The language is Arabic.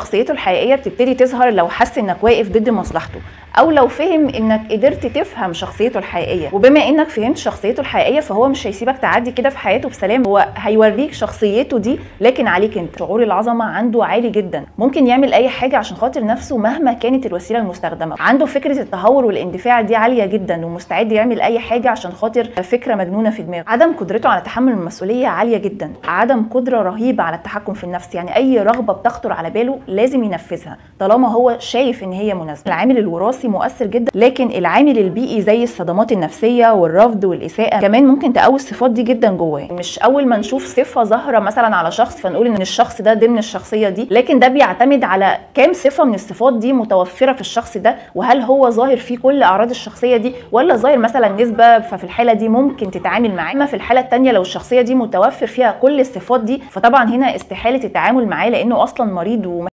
شخصيته الحقيقية بتبتدي تظهر لو حس إنك واقف ضد مصلحته. أو لو فهم إنك قدرت تفهم شخصيته الحقيقية. وبما إنك فهمت شخصيته الحقيقية فهو مش هيسيبك تعدي كده في حياته بسلام. هو هيوريك شخصيته دي لكن عليك أنت. شعور العظمة عنده عالي جدا. ممكن يعمل أي حاجة عشان خاطر نفسه مهما كانت الوسيلة المستخدمة. عنده فكرة التهور والاندفاع دي عالية جدا ومستعد يعمل أي حاجة عشان خاطر فكرة مجنونة في دماغه. عدم قدرته على تحمل المسؤولية عالية جدا. عدم قدرة رهيبة على التحكم في النفس. يعني أي رغبة بتخطر على باله لازم ينفذها طالما هو شايف إن هي مناسبة. العامل الوراثي مؤثر جدا لكن العامل البيئي زي الصدمات النفسية والرفض والإساءة كمان ممكن تقوي الصفات دي جدا جواه. مش أول ما نشوف صفة ظاهرة مثلا على شخص فنقول إن الشخص ده ضمن الشخصية دي لكن ده بيعتمد على كام صفة من الصفات دي متوفرة في الشخص ده وهل هو ظاهر فيه كل أعراض الشخصية دي ولا ظاهر مثلا نسبة ففي الحالة دي ممكن تتعامل معاه. أما في الحالة الثانية لو الشخصية دي متوفر فيها كل الصفات دي فطبعا هنا استحالة التعامل معاه لأنه أصلا مريض